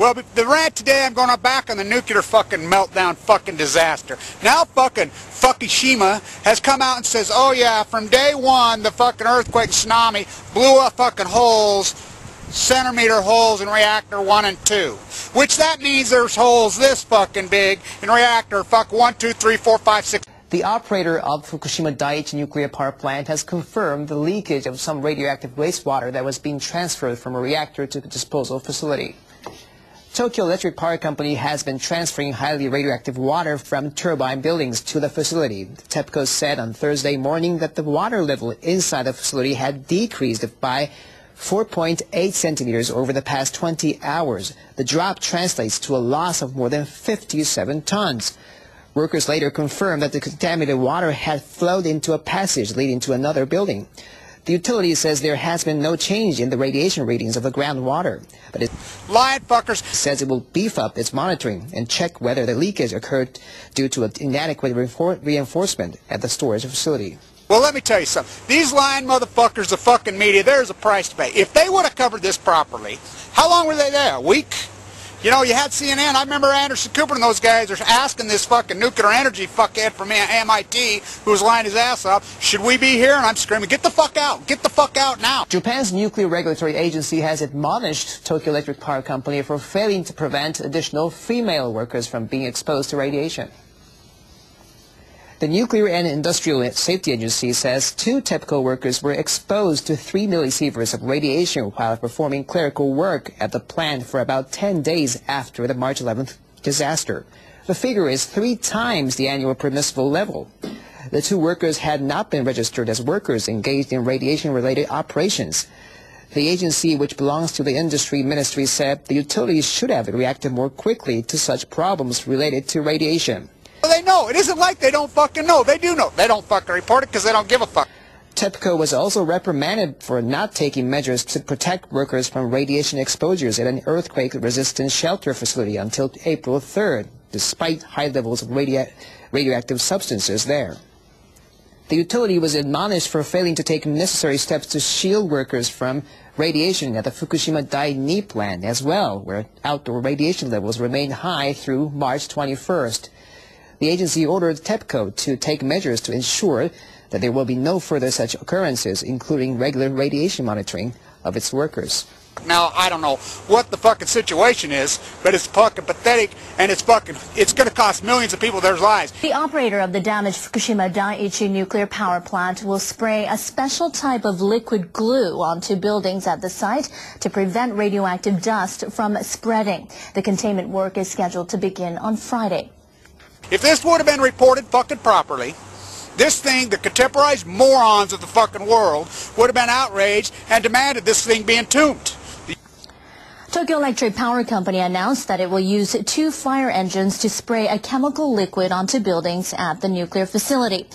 Well, the rant today, I'm going to back on the nuclear fucking meltdown fucking disaster. Now fucking Fukushima has come out and says, oh yeah, from day one, the fucking earthquake tsunami blew up fucking holes, centimeter holes in reactor 1 and 2. Which that means there's holes this fucking big in reactor fuck 1, 2, 3, 4, 5, 6. The operator of Fukushima Daiichi nuclear power plant has confirmed the leakage of some radioactive wastewater that was being transferred from a reactor to the disposal facility. Tokyo Electric Power Company has been transferring highly radioactive water from turbine buildings to the facility. TEPCO said on Thursday morning that the water level inside the facility had decreased by 4.8 centimeters over the past 20 hours. The drop translates to a loss of more than 57 tons. Workers later confirmed that the contaminated water had flowed into a passage leading to another building. The utility says there has been no change in the radiation readings of the groundwater, but it fuckers says it will beef up its monitoring and check whether the leakage occurred due to an inadequate reinforcement at the storage facility. Well, let me tell you something. These lying motherfuckers, the fucking media, there's a price to pay. If they would have covered this properly, how long were they there? A week? You know, you had CNN. I remember Anderson Cooper and those guys are asking this fucking nuclear energy fuckhead from MIT who was lying his ass off, should we be here? And I'm screaming, get the fuck out. Get the fuck out now. Japan's nuclear regulatory agency has admonished Tokyo Electric Power Company for failing to prevent additional female workers from being exposed to radiation. The Nuclear and Industrial Safety Agency says two TEPCO workers were exposed to 3 millisieverts of radiation while performing clerical work at the plant for about 10 days after the March 11th disaster. The figure is three times the annual permissible level. The two workers had not been registered as workers engaged in radiation-related operations. The agency, which belongs to the industry ministry, said the utilities should have reacted more quickly to such problems related to radiation. Know. It isn't like they don't fucking know. They do know. They don't fucking report it because they don't give a fuck. TEPCO was also reprimanded for not taking measures to protect workers from radiation exposures at an earthquake-resistant shelter facility until April 3rd, despite high levels of radio radioactive substances there. The utility was admonished for failing to take necessary steps to shield workers from radiation at the Fukushima Daini plant as well, where outdoor radiation levels remained high through March 21st. The agency ordered TEPCO to take measures to ensure that there will be no further such occurrences, including regular radiation monitoring of its workers. Now, I don't know what the fucking situation is, but it's fucking pathetic, and it's fucking, it's going to cost millions of people their lives. The operator of the damaged Fukushima Daiichi nuclear power plant will spray a special type of liquid glue onto buildings at the site to prevent radioactive dust from spreading. The containment work is scheduled to begin on Friday. If this would have been reported fucking properly, this thing, the contemporized morons of the fucking world, would have been outraged and demanded this thing be entombed. Tokyo Electric Power Company announced that it will use two fire engines to spray a chemical liquid onto buildings at the nuclear facility.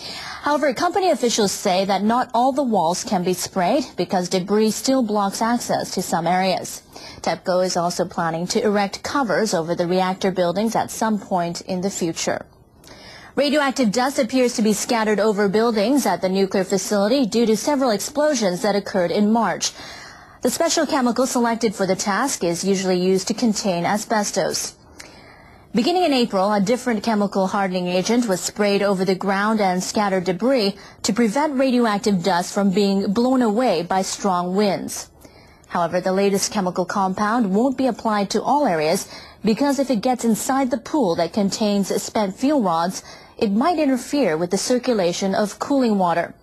However, company officials say that not all the walls can be sprayed because debris still blocks access to some areas. TEPCO is also planning to erect covers over the reactor buildings at some point in the future. Radioactive dust appears to be scattered over buildings at the nuclear facility due to several explosions that occurred in March. The special chemical selected for the task is usually used to contain asbestos. Beginning in April, a different chemical hardening agent was sprayed over the ground and scattered debris to prevent radioactive dust from being blown away by strong winds. However, the latest chemical compound won't be applied to all areas because if it gets inside the pool that contains spent fuel rods, it might interfere with the circulation of cooling water.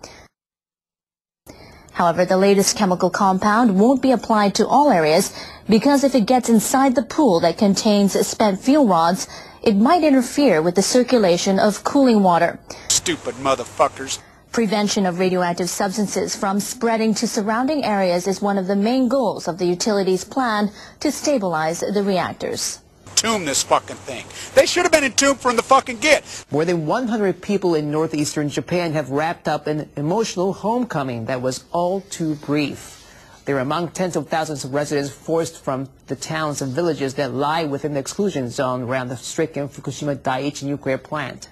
However, the latest chemical compound won't be applied to all areas because if it gets inside the pool that contains spent fuel rods, it might interfere with the circulation of cooling water. Stupid motherfuckers. Prevention of radioactive substances from spreading to surrounding areas is one of the main goals of the utility's plan to stabilize the reactors entomb this fucking thing. They should have been entombed from the fucking get. More than 100 people in northeastern Japan have wrapped up an emotional homecoming that was all too brief. They're among tens of thousands of residents forced from the towns and villages that lie within the exclusion zone around the stricken Fukushima Daiichi nuclear plant.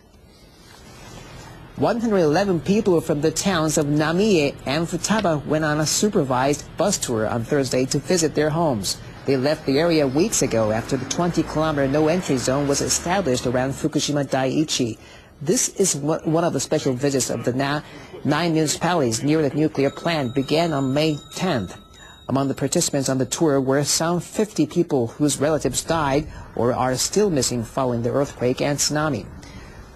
111 people from the towns of Namie and Futaba went on a supervised bus tour on Thursday to visit their homes. They left the area weeks ago after the 20-kilometer no-entry zone was established around Fukushima Daiichi. This is one of the special visits of the nine municipalities near the nuclear plant began on May 10th. Among the participants on the tour were some 50 people whose relatives died or are still missing following the earthquake and tsunami.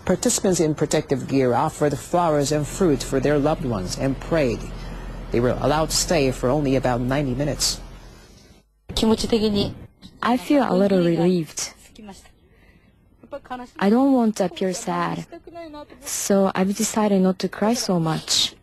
Participants in protective gear offered flowers and fruit for their loved ones and prayed. They were allowed to stay for only about 90 minutes. I feel a little relieved. I don't want to appear sad, so I've decided not to cry so much.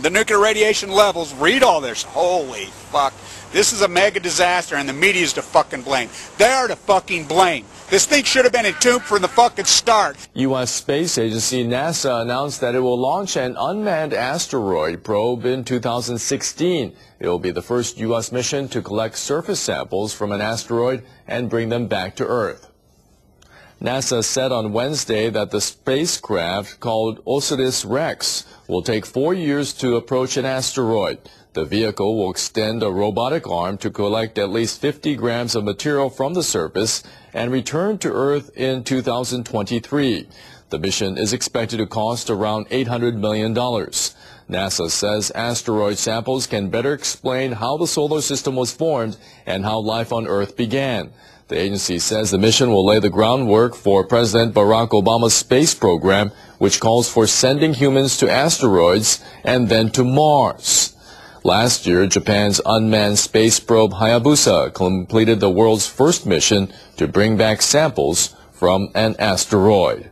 The nuclear radiation levels, read all this. Holy fuck. This is a mega disaster and the media's to fucking blame. They are to fucking blame. This thing should have been entombed from the fucking start. U.S. Space Agency NASA announced that it will launch an unmanned asteroid probe in 2016. It will be the first U.S. mission to collect surface samples from an asteroid and bring them back to Earth. NASA said on Wednesday that the spacecraft called OSIRIS-REx will take four years to approach an asteroid. The vehicle will extend a robotic arm to collect at least 50 grams of material from the surface and return to Earth in 2023. The mission is expected to cost around $800 million. NASA says asteroid samples can better explain how the solar system was formed and how life on Earth began. The agency says the mission will lay the groundwork for President Barack Obama's space program, which calls for sending humans to asteroids and then to Mars. Last year, Japan's unmanned space probe Hayabusa completed the world's first mission to bring back samples from an asteroid.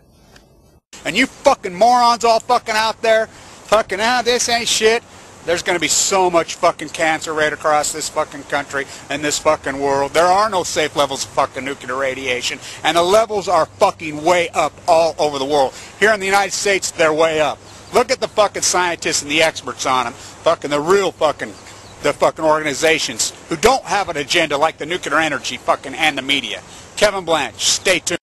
And you fucking morons all fucking out there, fucking, ah, this ain't shit. There's going to be so much fucking cancer right across this fucking country and this fucking world. There are no safe levels of fucking nuclear radiation. And the levels are fucking way up all over the world. Here in the United States, they're way up. Look at the fucking scientists and the experts on them. Fucking the real fucking the fucking organizations who don't have an agenda like the nuclear energy fucking and the media. Kevin Blanch, stay tuned.